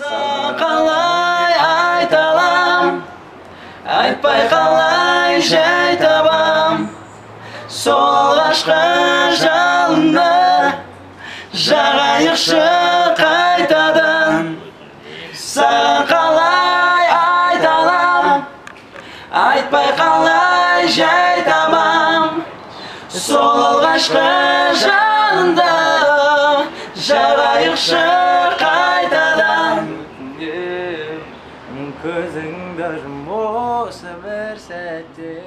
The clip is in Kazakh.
қалай айталам айтпай қалай жай табам сол алғашқы жалынды жағайықшы қайтадан. Саған қалай айталам айтпай қалай жай табам сол алғашқы жанында. Жарайықшы Kızındır mu severse de